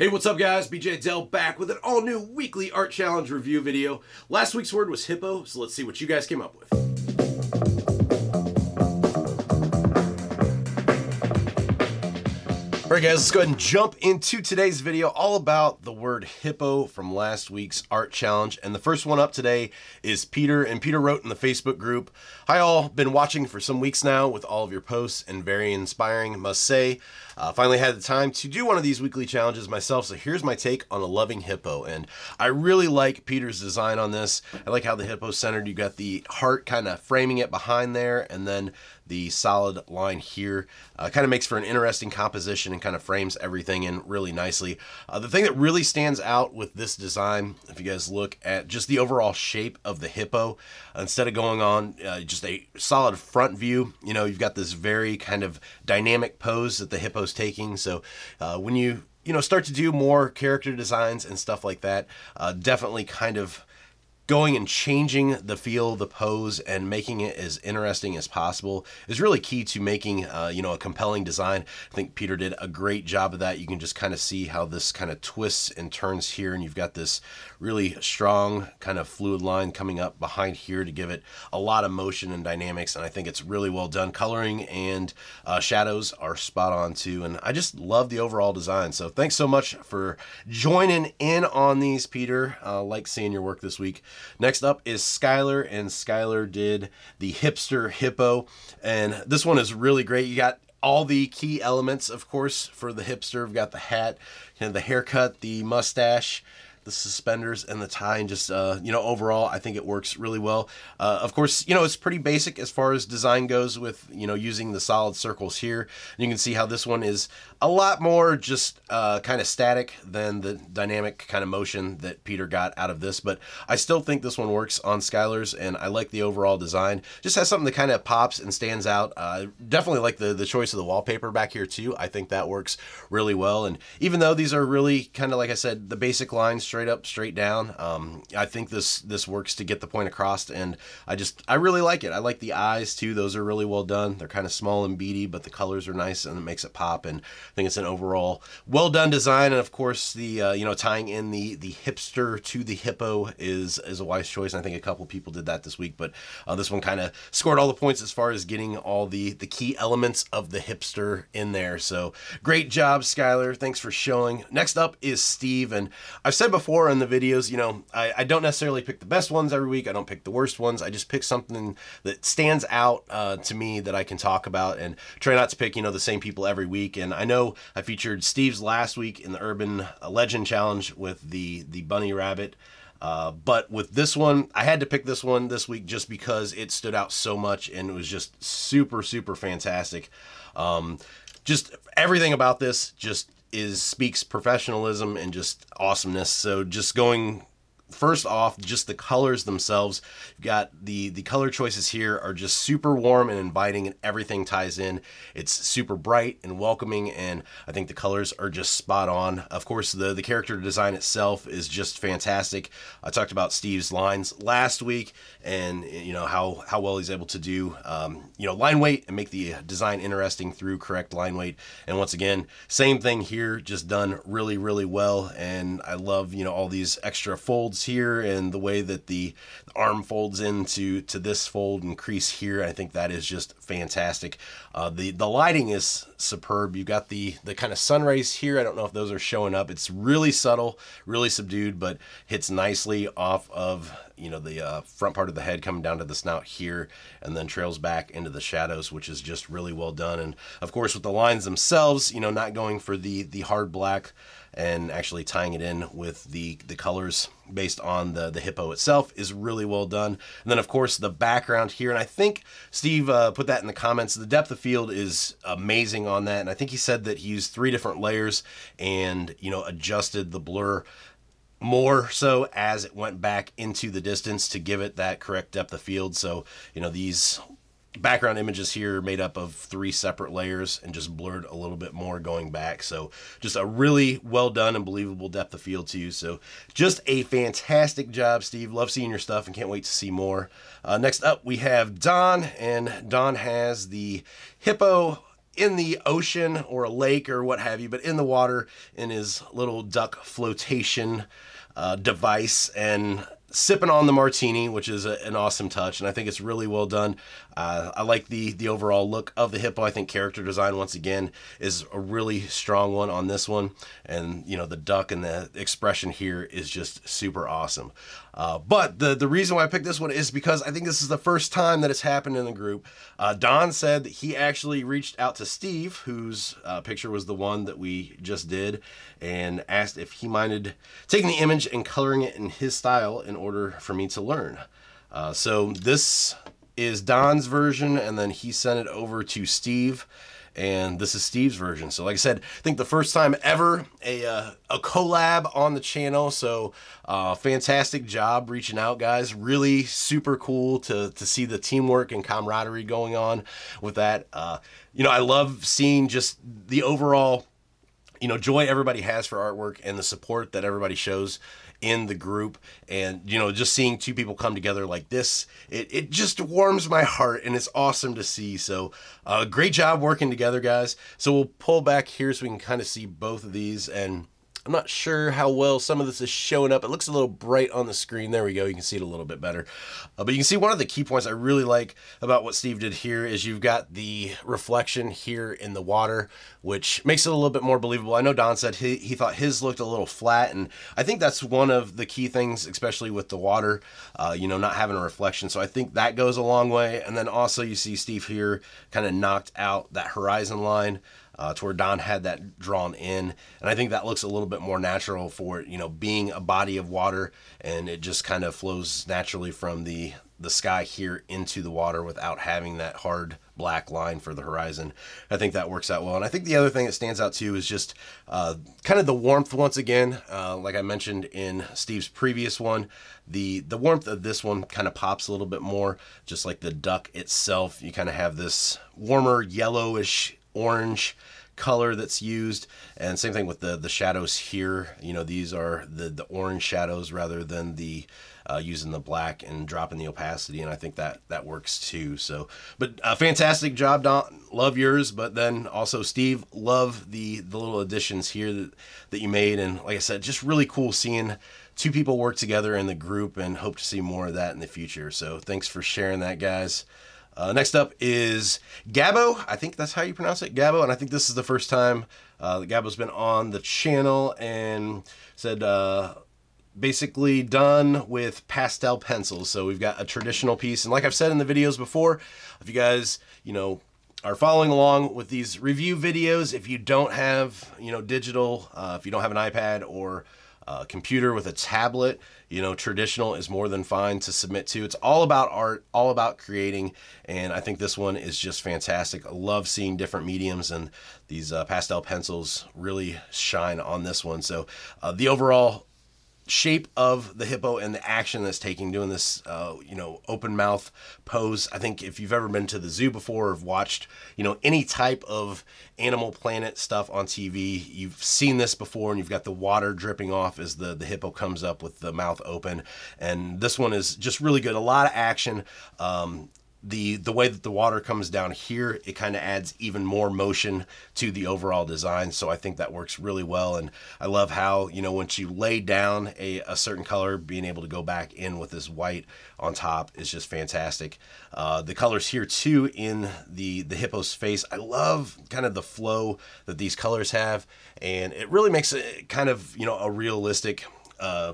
Hey, what's up guys? BeeJayDeL back with an all new weekly art challenge review video. Last week's word was hippo, so let's see what you guys came up with. All right, guys, let's go ahead and jump into today's video all about the word hippo from last week's art challenge. And the first one up today is Peter. And Peter wrote in the Facebook group, Hi all, been watching for some weeks now with all of your posts and very inspiring, must say. Uh, finally had the time to do one of these weekly challenges myself, so here's my take on a loving hippo. And I really like Peter's design on this. I like how the hippo centered. You got the heart kind of framing it behind there, and then the solid line here. Uh, kind of makes for an interesting composition and kind of frames everything in really nicely. Uh, the thing that really stands out with this design, if you guys look at just the overall shape of the hippo, instead of going on uh, just a solid front view, you know, you've got this very kind of dynamic pose that the hippo's taking. So uh, when you you know start to do more character designs and stuff like that, uh, definitely kind of going and changing the feel, the pose, and making it as interesting as possible is really key to making, uh, you know, a compelling design. I think Peter did a great job of that. You can just kind of see how this kind of twists and turns here, and you've got this really strong kind of fluid line coming up behind here to give it a lot of motion and dynamics, and I think it's really well done. Coloring and uh, shadows are spot on too, and I just love the overall design. So thanks so much for joining in on these, Peter. Uh, like seeing your work this week. Next up is Skylar, and Skylar did the Hipster Hippo, and this one is really great. You got all the key elements, of course, for the hipster. We've got the hat, you know, the haircut, the mustache, the suspenders and the tie and just uh, you know overall I think it works really well. Uh, of course, you know it's pretty basic as far as design goes with you know using the solid circles here. You can see how this one is a lot more just uh, kind of static than the dynamic kind of motion that Peter got out of this, but I still think this one works on Skylar's and I like the overall design. Just has something that kind of pops and stands out. Uh, definitely like the, the choice of the wallpaper back here too. I think that works really well. And even though these are really kind of like I said, the basic lines straight up, straight down, um, I think this this works to get the point across and I just, I really like it. I like the eyes too. Those are really well done. They're kind of small and beady, but the colors are nice and it makes it pop. And I think it's an overall well done design, and of course the uh, you know tying in the the hipster to the hippo is is a wise choice. And I think a couple people did that this week, but uh, this one kind of scored all the points as far as getting all the the key elements of the hipster in there. So great job, Skylar. Thanks for showing. Next up is Steve, and I've said before in the videos, you know, I, I don't necessarily pick the best ones every week. I don't pick the worst ones. I just pick something that stands out uh, to me that I can talk about and try not to pick you know the same people every week. And I know I featured Steve's last week in the Urban Legend Challenge with the the bunny rabbit. Uh, but with this one, I had to pick this one this week just because it stood out so much and it was just super, super fantastic. Um, just everything about this just is speaks professionalism and just awesomeness. So just going first off, just the colors themselves. You've got the the color choices here are just super warm and inviting, and everything ties in. It's super bright and welcoming, and I think the colors are just spot on. Of course, the the character design itself is just fantastic. I talked about Steve's lines last week, and you know how how well he's able to do um, you know line weight and make the design interesting through correct line weight. And once again, same thing here, just done really really well. And I love you know all these extra folds here and the way that the arm folds into to this fold and crease here. I think that is just fantastic. Uh, the the lighting is superb. You've got the the kind of sun rays here. I don't know if those are showing up. It's really subtle, really subdued, but hits nicely off of you know the uh, front part of the head coming down to the snout here and then trails back into the shadows which is just really well done and of course with the lines themselves you know not going for the the hard black and actually tying it in with the the colors based on the the hippo itself is really well done. And then of course the background here and i think steve uh, put that in the comments. The depth of field is amazing on that and i think he said that he used three different layers and you know adjusted the blur more so as it went back into the distance to give it that correct depth of field. So you know these background images here made up of three separate layers and just blurred a little bit more going back. So just a really well done and believable depth of field to you. So just a fantastic job, Steve. Love seeing your stuff and can't wait to see more. Uh, next up, we have Don, and Don has the Hippo in the ocean or a lake or what have you, but in the water in his little duck flotation uh, device and sipping on the martini, which is a, an awesome touch, and I think it's really well done. Uh, I like the the overall look of the hippo. I think character design once again is a really strong one on this one, and you know the duck and the expression here is just super awesome. Uh, but the the reason why I picked this one is because I think this is the first time that it's happened in the group. Uh, Don said that he actually reached out to Steve, whose uh, picture was the one that we just did, and asked if he minded taking the image and coloring it in his style in order for me to learn. Uh, so this is Don's version, and then he sent it over to Steve and this is Steve's version. So, like I said, I think the first time ever a uh, a collab on the channel. So, uh, fantastic job reaching out, guys. Really super cool to to see the teamwork and camaraderie going on with that. Uh, you know, I love seeing just the overall you know joy everybody has for artwork and the support that everybody shows in the group. And you know just seeing two people come together like this it, it just warms my heart and it's awesome to see. So uh, great job working together guys. So we'll pull back here so we can kind of see both of these and I'm not sure how well some of this is showing up. It looks a little bright on the screen. There we go. You can see it a little bit better. Uh, but you can see one of the key points I really like about what Steve did here is you've got the reflection here in the water, which makes it a little bit more believable. I know Don said he, he thought his looked a little flat, and I think that's one of the key things, especially with the water, uh, you know, not having a reflection. So I think that goes a long way. And then also you see Steve here kind of knocked out that horizon line uh, to where Don had that drawn in. And I think that looks a little bit more natural for, you know, being a body of water and it just kind of flows naturally from the, the sky here into the water without having that hard black line for the horizon. I think that works out well. And I think the other thing that stands out too is just uh, kind of the warmth once again. Uh, like I mentioned in Steve's previous one, the, the warmth of this one kind of pops a little bit more, just like the duck itself. You kind of have this warmer yellowish orange color that's used. And same thing with the the shadows here. You know these are the the orange shadows rather than the uh, using the black and dropping the opacity. And I think that that works too. So but a fantastic job Don. Love yours. But then also Steve love the the little additions here that, that you made. And like I said just really cool seeing two people work together in the group and hope to see more of that in the future. So thanks for sharing that guys uh, next up is Gabo. I think that's how you pronounce it, Gabo. And I think this is the first time uh, Gabo's been on the channel and said uh, basically done with pastel pencils. So we've got a traditional piece. And like I've said in the videos before, if you guys, you know, are following along with these review videos, if you don't have, you know, digital, uh, if you don't have an iPad or computer with a tablet, you know, traditional is more than fine to submit to. It's all about art, all about creating, and I think this one is just fantastic. I love seeing different mediums, and these uh, pastel pencils really shine on this one. So uh, the overall shape of the hippo and the action that's taking doing this uh, you know open mouth pose. I think if you've ever been to the zoo before or have watched you know any type of animal planet stuff on tv you've seen this before and you've got the water dripping off as the the hippo comes up with the mouth open. And this one is just really good. A lot of action. Um, the the way that the water comes down here it kind of adds even more motion to the overall design. So i think that works really well. And i love how you know once you lay down a, a certain color being able to go back in with this white on top is just fantastic. Uh, the colors here too in the the hippo's face i love kind of the flow that these colors have. And it really makes it kind of you know a realistic uh,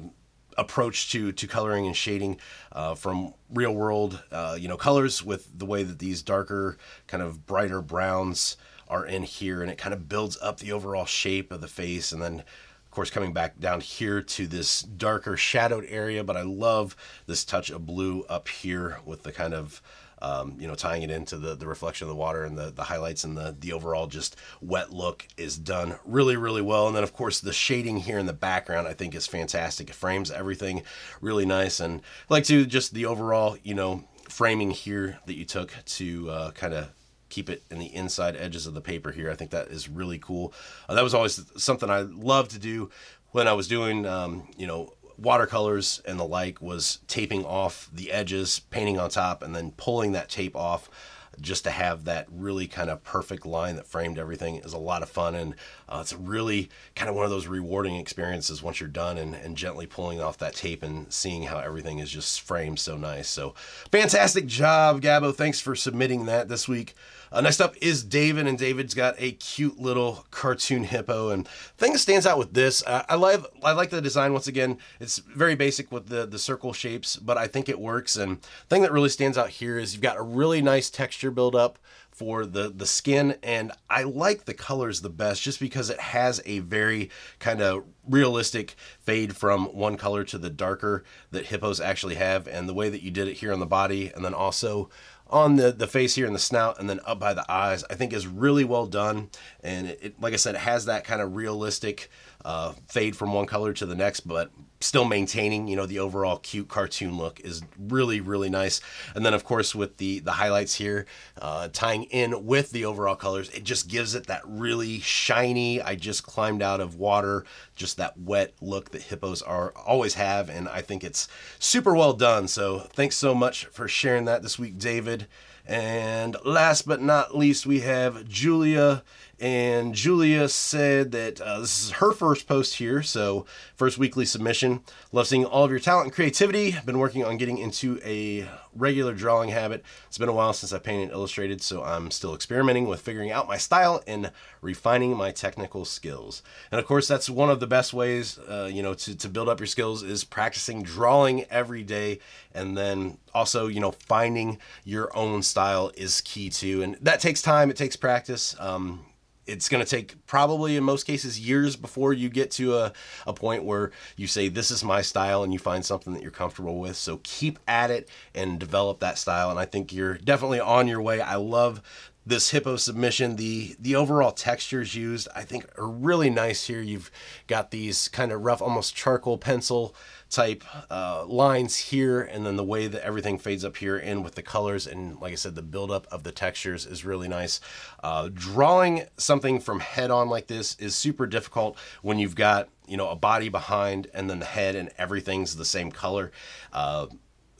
approach to to coloring and shading uh, from real world uh, you know colors with the way that these darker kind of brighter browns are in here. And it kind of builds up the overall shape of the face. And then of course coming back down here to this darker shadowed area. But I love this touch of blue up here with the kind of um, you know, tying it into the, the reflection of the water and the, the highlights and the, the overall just wet look is done really, really well. And then, of course, the shading here in the background I think is fantastic. It frames everything really nice. And I like to just the overall, you know, framing here that you took to uh, kind of keep it in the inside edges of the paper here. I think that is really cool. Uh, that was always something I loved to do when I was doing, um, you know, watercolors and the like was taping off the edges, painting on top, and then pulling that tape off just to have that really kind of perfect line that framed everything is a lot of fun. And uh, it's really kind of one of those rewarding experiences once you're done and, and gently pulling off that tape and seeing how everything is just framed so nice. So fantastic job, Gabo. Thanks for submitting that this week. Uh, next up is David, and David's got a cute little cartoon hippo. And thing that stands out with this, uh, I love I like the design. Once again, it's very basic with the the circle shapes, but I think it works. And thing that really stands out here is you've got a really nice texture build up for the the skin and I like the colors the best just because it has a very kind of realistic fade from one color to the darker that hippos actually have and the way that you did it here on the body and then also on the, the face here and the snout and then up by the eyes, I think is really well done. And it, it like I said, it has that kind of realistic uh, fade from one color to the next, but still maintaining, you know, the overall cute cartoon look is really, really nice. And then of course with the, the highlights here, uh, tying in with the overall colors, it just gives it that really shiny, I just climbed out of water, just that wet look that hippos are always have. And I think it's super well done. So thanks so much for sharing that this week, David. And last but not least, we have Julia and Julia said that uh, this is her first post here, so first weekly submission. Love seeing all of your talent and creativity. Been working on getting into a regular drawing habit. It's been a while since I painted illustrated, so I'm still experimenting with figuring out my style and refining my technical skills. And of course, that's one of the best ways, uh, you know, to, to build up your skills is practicing drawing every day, and then also, you know, finding your own style is key too. And that takes time. It takes practice. Um, it's going to take probably in most cases years before you get to a, a point where you say this is my style and you find something that you're comfortable with. So keep at it and develop that style and i think you're definitely on your way. I love this hippo submission the the overall textures used i think are really nice here you've got these kind of rough almost charcoal pencil type uh, lines here and then the way that everything fades up here in with the colors and like I said the buildup of the textures is really nice. Uh, drawing something from head on like this is super difficult when you've got you know a body behind and then the head and everything's the same color. Uh,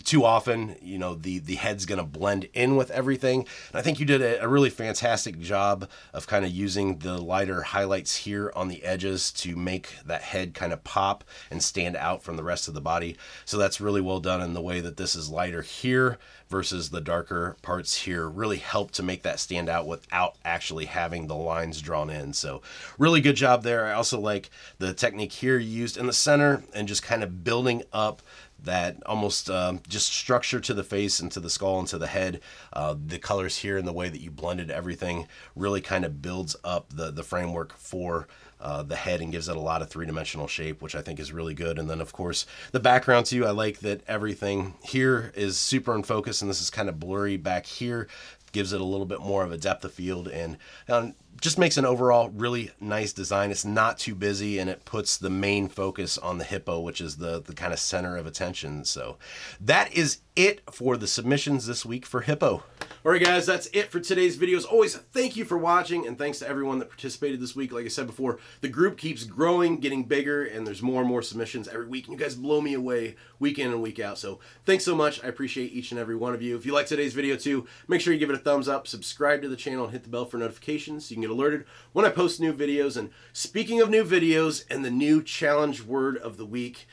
too often, you know, the the head's going to blend in with everything. And I think you did a, a really fantastic job of kind of using the lighter highlights here on the edges to make that head kind of pop and stand out from the rest of the body. So that's really well done in the way that this is lighter here versus the darker parts here really help to make that stand out without actually having the lines drawn in. So really good job there. I also like the technique here used in the center and just kind of building up that almost um, just structure to the face and to the skull and to the head. Uh, the colors here and the way that you blended everything really kind of builds up the, the framework for uh, the head and gives it a lot of three-dimensional shape, which I think is really good. And then, of course, the background too. I like that everything here is super in focus, and this is kind of blurry back here. Gives it a little bit more of a depth of field, and um, just makes an overall really nice design. It's not too busy and it puts the main focus on the hippo, which is the, the kind of center of attention. So that is it for the submissions this week for hippo. All right, guys, that's it for today's video. As always, thank you for watching, and thanks to everyone that participated this week. Like I said before, the group keeps growing, getting bigger, and there's more and more submissions every week, and you guys blow me away week in and week out. So thanks so much. I appreciate each and every one of you. If you like today's video too, make sure you give it a thumbs up, subscribe to the channel, and hit the bell for notifications so you can get alerted when I post new videos. And speaking of new videos and the new challenge word of the week,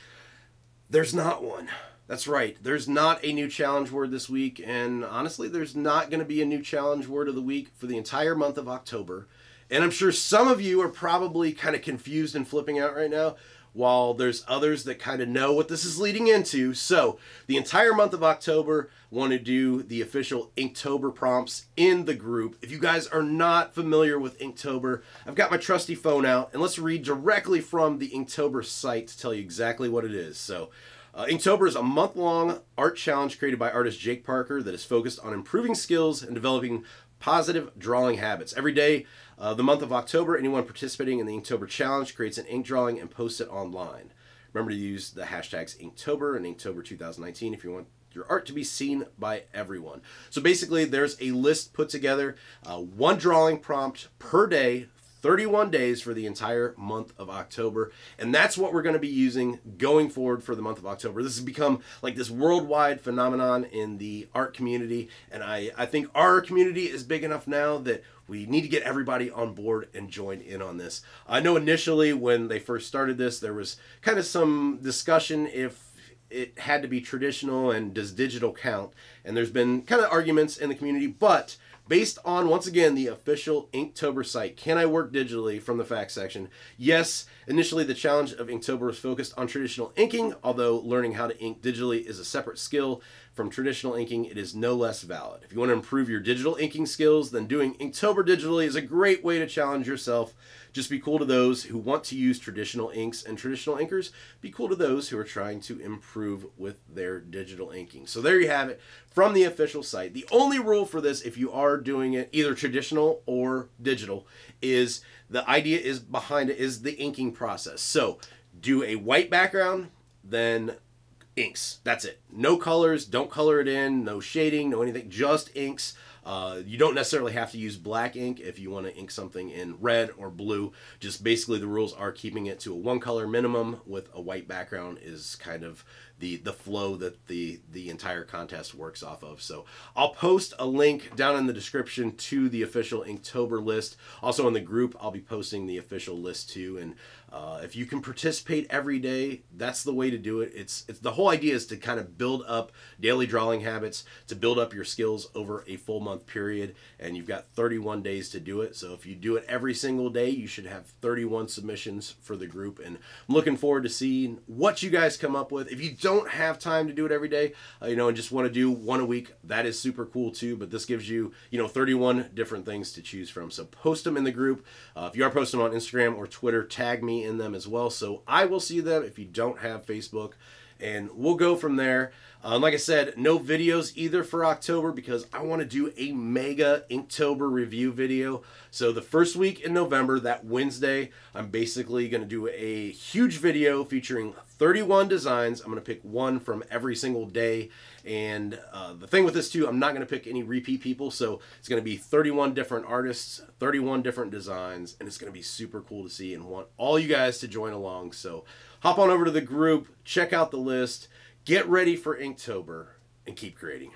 there's not one. That's right. There's not a new challenge word this week, and honestly, there's not going to be a new challenge word of the week for the entire month of October. And I'm sure some of you are probably kind of confused and flipping out right now, while there's others that kind of know what this is leading into. So, the entire month of October, want to do the official Inktober prompts in the group. If you guys are not familiar with Inktober, I've got my trusty phone out, and let's read directly from the Inktober site to tell you exactly what it is. So, uh, Inktober is a month long art challenge created by artist Jake Parker that is focused on improving skills and developing positive drawing habits. Every day, uh, the month of October, anyone participating in the Inktober challenge creates an ink drawing and posts it online. Remember to use the hashtags Inktober and Inktober 2019 if you want your art to be seen by everyone. So basically, there's a list put together, uh, one drawing prompt per day 31 days for the entire month of October. And that's what we're going to be using going forward for the month of October. This has become like this worldwide phenomenon in the art community. And I, I think our community is big enough now that we need to get everybody on board and join in on this. I know initially when they first started this, there was kind of some discussion if it had to be traditional and does digital count. And there's been kind of arguments in the community, but based on once again the official Inktober site. Can I work digitally from the facts section? Yes. Initially, the challenge of Inktober was focused on traditional inking, although learning how to ink digitally is a separate skill from traditional inking, it is no less valid. If you want to improve your digital inking skills, then doing Inktober digitally is a great way to challenge yourself. Just be cool to those who want to use traditional inks and traditional inkers. Be cool to those who are trying to improve with their digital inking. So there you have it from the official site. The only rule for this, if you are doing it either traditional or digital, is the idea is behind it is the inking process. So do a white background, then inks. That's it. No colors. Don't color it in. No shading. No anything. Just inks. Uh, you don't necessarily have to use black ink if you want to ink something in red or blue. Just basically the rules are keeping it to a one color minimum with a white background is kind of the the flow that the the entire contest works off of. So I'll post a link down in the description to the official Inktober list. Also in the group, I'll be posting the official list too. And uh, if you can participate every day, that's the way to do it. It's it's the whole idea is to kind of build up daily drawing habits, to build up your skills over a full month period, and you've got 31 days to do it. So if you do it every single day, you should have 31 submissions for the group. And I'm looking forward to seeing what you guys come up with. If you don't have time to do it every day, uh, you know, and just want to do one a week, that is super cool too. But this gives you, you know, 31 different things to choose from. So post them in the group. Uh, if you are posting on Instagram or Twitter, tag me in them as well. So I will see them if you don't have Facebook and we'll go from there. Um, like I said, no videos either for October because I want to do a mega Inktober review video. So the first week in November, that Wednesday, I'm basically going to do a huge video featuring 31 designs. I'm going to pick one from every single day. And uh, the thing with this too, I'm not going to pick any repeat people. So it's going to be 31 different artists, 31 different designs, and it's going to be super cool to see and want all you guys to join along. So hop on over to the group, check out the list, get ready for Inktober, and keep creating.